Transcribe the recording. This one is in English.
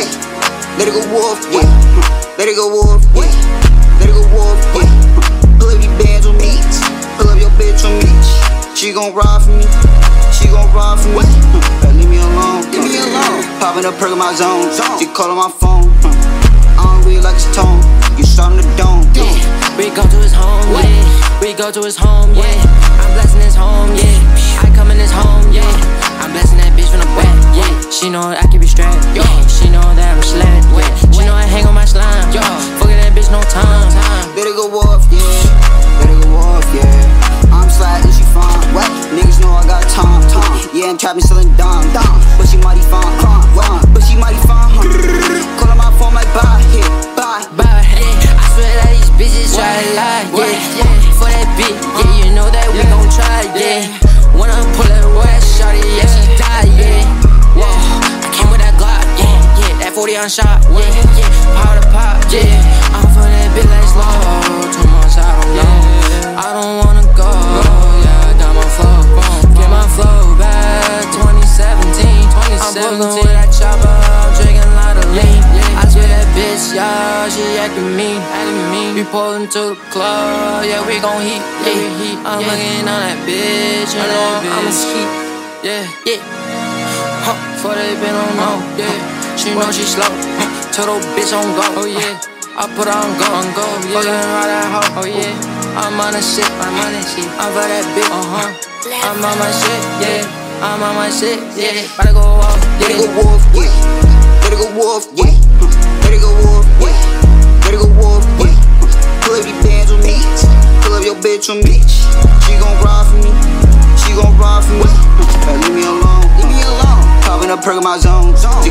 yeah. Let it go wolf, yeah. Let it go wolf, yeah. Let it go off, yeah. Pull up these bands on me. Pull up your bitch on me. She gon' ride for me. She gon' ride for me. Huh, Leave me alone. Leave me alone. Popping up, perk in my zone. She callin' my phone. I don't really like his tone. You shot in the dome. Yeah, we go to his home, yeah. We go to his home, yeah. I'm blessing his home, yeah. I come in his home, yeah. Yeah, I'm trapping, selling dime, dime. But she mighty fine, fine, fine. But she mighty fine, huh? Calling my phone like bye, hit, bye. Bye, yeah. I swear that these bitches try to lie, yeah. For that bitch, yeah, you know that we gon' try, yeah. When I pull that wet shawty, yeah, she die, yeah. Whoa, I came with that Glock, yeah, yeah. That 40 on shot, yeah, 2017. I'm with that chopper, I'm drinking a lot of lean. I swear that bitch, y'all, she acting mean. We pullin' to the club, yeah, we gon' heat, yeah. I'm looking on that bitch, you know I'm a ski, yeah, yeah. Huh, for that bitch don't know, yeah. She know she slow, the bitch on go, oh yeah. I put her on go, on go, yeah. Fucking right that hoe, oh yeah. I'm on the shit, I'm on that shit. I'm for that bitch, uh huh. I'm on my shit, yeah. I'm on my shit, yeah. Gotta go off, yeah. go wolf, yeah. It go wolf, yeah. It go wolf, yeah. It go wolf, yeah. Pull up these bands on me. Pull up your bitch on me. She gon' ride for me. She gon' ride for me. Huh, Leave me alone. Leave me alone. Popping up, perk in my zone. She